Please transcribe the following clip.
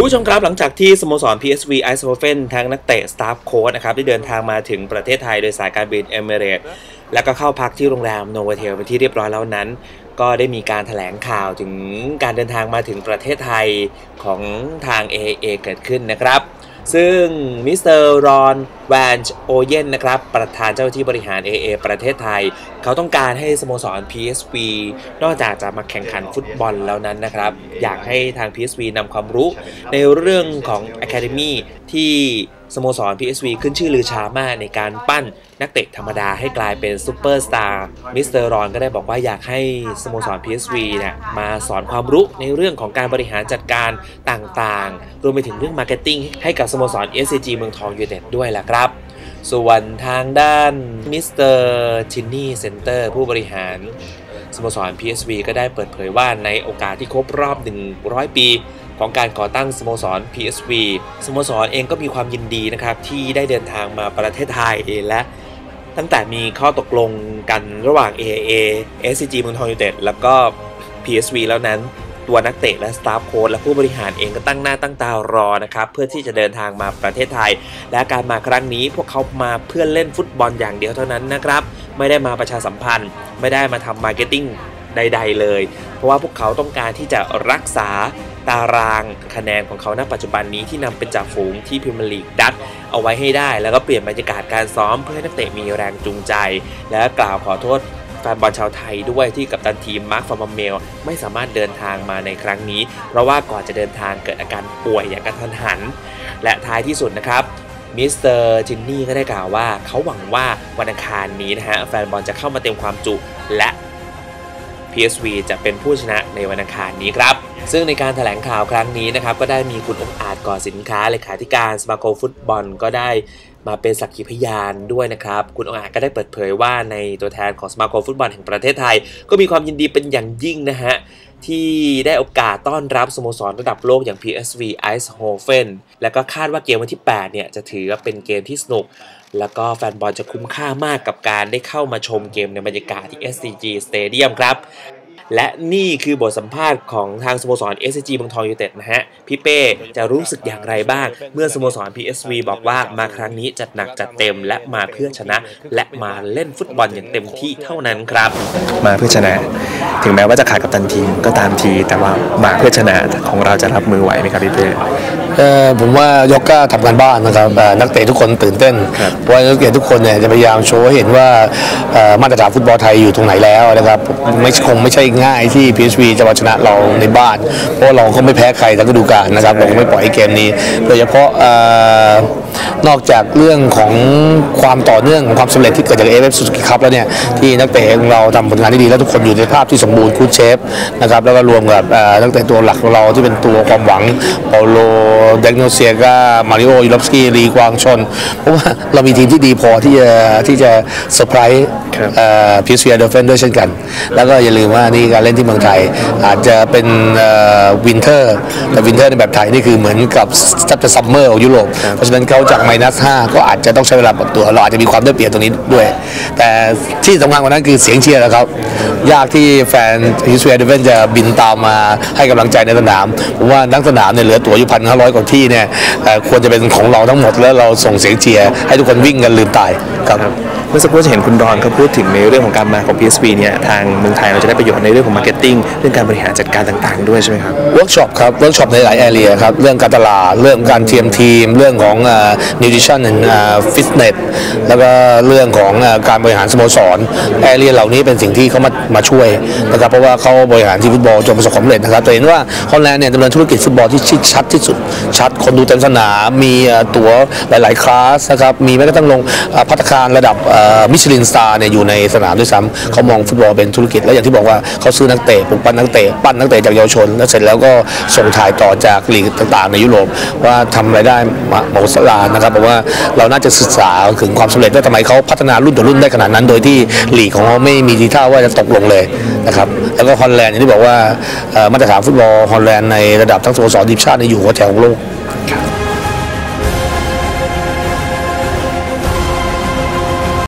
คุณผู้ชมครับหลังจากที่สโมสร PSV Eindhoven ทั้งนักเตะสตาฟโค้ชนะครับได้เดินทางมาถึงประเทศไทยโดยสายการบินเอมิเรตแล้วก็เข้าพักที่โรงแรมโนโวเทลเป็นที่เรียบร้อยแล้วนั้น ก็ได้มีการแถลงข่าวถึงการเดินทางมาถึงประเทศไทยของทาง AA เกิดขึ้นนะครับ ซึ่งมิสเตอร์รอนแวนโอเยนนะครับประธานเจ้าหน้าที่บริหาร AIA ประเทศไทยเขาต้องการให้สโมสร PSV นอกจากจะมาแข่งขันฟุตบอลแล้วนั้นนะครับ อยากให้ทาง PSV นำความรู้ในเรื่องของ Academy ที่สโมสร PSV ขึ้นชื่อลือชามากในการปั้นนักเตะธรรมดาให้กลายเป็นซูเปอร์สตาร์มิสเตอร์รอนก็ได้บอกว่าอยากให้สโมสร PSV เนี่ยมาสอนความรู้ในเรื่องของการบริหารจัดการต่างๆ รวมไปถึงเรื่อง marketing ให้กับสโมสร SCG เมืองทองยูไนเต็ดด้วยแหละครับ ส่วนทางด้านมิสเตอร์ทินี่ แซนเดอร์สผู้บริหารสโมสร PSV ก็ได้เปิดเผยว่าในโอกาสที่ครบรอบ 100 ปี ของการก่อตั้งสโมสร PSV สโมสรเองก็มีความยินดีนะครับ ที่ได้เดินทางมาประเทศไทยเองและตั้งแต่มีข้อตกลงกันระหว่าง AIA SCG เมืองทองยูไนเต็ดแล้วก็ PSV แล้วนั้น ตัวนักเตะและสตาฟโค้ชและผู้บริหารเองก็ตั้งหน้าตั้งตารอนะครับเพื่อที่จะเดินทางมาประเทศไทย และการมาครั้งนี้พวกเขามาเพื่อเล่นฟุตบอลอย่างเดียวเท่านั้นนะครับไม่ได้มาประชาสัมพันธ์ ไม่ได้มาทำ marketing ใด ๆ เลย เพราะว่าพวกเขาต้องการที่จะรักษาตารางคะแนนของเขาณปัจจุบันนี้ที่นำเป็นจ่าฝูงที่พรีเมียร์ลีกดัตเอาไว้ให้ได้ แล้วก็เปลี่ยนบรรยากาศการซ้อมเพื่อให้นักเตะมีแรงจูงใจ และกล่าวขอโทษ แฟนบอลชาวไทยด้วยที่กัปตันทีมมาร์ค ฟาน บอมเมลไม่สามารถเดินทางมาในครั้งนี้ เพราะว่าก่อนจะเดินทางเกิดอาการป่วยอย่างกระทันหัน และท้ายที่สุดนะครับมิสเตอร์จินนี่ก็ได้กล่าวว่า เขาหวังว่าวันอังคารนี้นะฮะแฟนบอลจะเข้ามาเต็มความจุและ PSV จะเป็นผู้ชนะในวันอังคารนี้ครับ ซึ่งในการถแถลงข่าวครั้งนี้นะครับ ก็ได้มีคุณองอาจก่อสินค้าเลขาธิการสมาคมฟุตบอลก็ได้ มาเป็นสักขีพยานด้วยนะครับ คุณองอาจก็ได้เปิดเผยว่าในตัวแทนของสมาคมฟุตบอลแห่งประเทศไทย ก็มีความยินดีเป็นอย่างยิ่งนะฮะ ที่ได้โอกาสต้อนรับสโมสรระดับโลกอย่าง PSV Eindhoven และก็คาดว่าเกมวันที่ 8 เนี่ย จะถือว่าเป็นเกมที่สนุก แล้วก็แฟนบอลจะคุ้มค่ามากกับการได้เข้ามาชมเกมในบรรยากาศที่ SCG Stadium ครับ และนี่คือบทสัมภาษณ์ของทางสโมสร SCG เมืองทองยูเต็ดนะฮะ พี่เป้จะรู้สึกอย่างไรบ้าง เมื่อสโมสร PSV บอกว่ามาครั้งนี้จัดหนักจัดเต็มและมาเพื่อชนะ และมาเล่นฟุตบอลอย่างเต็มที่เท่านั้นครับ มาเพื่อชนะ ถึงแม้ว่าจะขาดกัปตันทีมก็ตามที แต่ว่ามาเพื่อชนะของเราจะรับมือไหวไหมครับพี่เป้เอ่อผมว่ายกก้าทำการบ้านนะครับเอ่อนักเตะทุกคนตื่นเต้นครับเพราะว่านักเตะทุกคนเนี่ยจะพยายามโชว์ให้เห็นว่าเอ่อมาตรฐานฟุตบอลไทยอยู่ตรงไหนแล้วนะครับไม่คงไม่ใช่ง่ายที่ PSV จะมาชนะเราในบ้าน เพราะว่าเราก็ไม่แพ้ใครทั้งฤดูกาลนะครับเราก็ไม่ปล่อยให้เกมนี้ โดยเฉพาะเอ่อนอกจากเรื่องของความต่อเนื่องของความสำเร็จที่เกิดจากเอฟเอฟสุสกิคัพแล้วเนี่ยที่นักเตะของเราทำผลงานที่ดีแล้วทุกคนอยู่ในภาพที่สมบูรณ์คูเชฟนะครับแล้วก็รวมกับเอ่อนักเตะตัวหลักของเราที่เป็นตัวความหวังเปาโลเดกโนเซียกามาริโอยูรอฟสกี้รีกวางชนเพราะว่าเรามีทีมที่ดีพอที่จะที่จะเซอร์ไพรส์ครับพีเซียเดฟเฟนด้วยเช่นกัน แล้วก็อย่าลืมว่านี่การเล่นที่เมืองไทย อาจจะเป็น winter แต่ winter ในแบบไทยนี่คือเหมือนกับจับจะ summer ของยุโรปเพราะฉะนั้นเขาจาก minus 5ก็อาจจะต้องใช้เวลาปรับตัวเราอาจจะมีความได้เปรียบตรงนี้ด้วย แต่ที่สำคัญกว่านั้นคือเสียงเชียร์นะครับ ยากที่แฟน PSV Eindhoven จะบินตามมาให้กำลังใจในสนามผมว่านักสนามเนี่ยเหลือตั๋วอยู่พันห้าร้อยกว่าที่เนี่ยเอ่อควรจะเป็นของเราทั้งหมดแล้วเราส่งเสียงเชียร์ให้ทุกคนวิ่งกันลืมตายครับเมื่อสักครู่จะเห็นคุณดอนเขาพูดถึงในเรื่องของการมาของ PSV เนี่ยทางเมืองไทยเราจะได้ประโยชน์ในเรื่องของ marketing เรื่องการบริหารจัดการต่างๆ ด้วยใช่ไหมครับเวิร์กช็อปครับเวิร์กช็อปในหลาย area ครับเรื่องการตลาดเรื่องการเตรียมทีม เรื่องของ nutrition fitness แล้วก็เรื่องของเอ่อการบริหารสโมสร area เหล่านี้เป็นสิ่งที่เขามามาช่วยนะครับเพราะว่าเขาบริหารทีมฟุตบอลจนประสบความสำเร็จนะครับแต่เห็นว่าฮอลแลนด์เนี่ยดำเนินธุรกิจฟุตบอลที่ชัดที่สุด ชัดคนดูเต็มสนามมีตั๋วหลาย ๆ คลาสนะครับมีแม้กระทั่งลงพัตตาคารระดับMichelin star เนี่ยอยู่ในสนามด้วยซ้ำเขามองฟุตบอลเป็นธุรกิจแล้วอย่างที่บอกว่าเขาซื้อนักเตะปลุกปั้นนักเตะปั้นนักเตะจากเยาวชน แล้วเสร็จแล้วก็ส่งถ่ายต่อจากลีกต่าง ๆ ในยุโรปว่าทำรายได้มโหฬารนะครับบอกว่าเราน่าจะศึกษาถึงความสำเร็จว่าทำไมเขาพัฒนารุ่นต่อรุ่นได้ขนาดนั้น โดยที่ลีกของเขาไม่มีทีท่าว่าจะตกลงเลยนะครับแล้วก็ฮอลแลนด์อย่างที่บอกว่ามาตรฐานฟุตบอลฮอลแลนด์ในระดับทั้งสโมสรทีมชาติอยู่หัวแถวของโลก